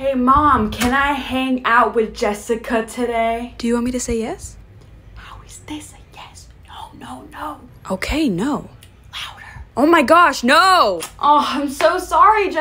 Hey, mom, can I hang out with Jessica today? Do you want me to say yes? How is this a yes? No, no, no. Okay, no. Louder. Oh my gosh, no! Oh, I'm so sorry, Jessica.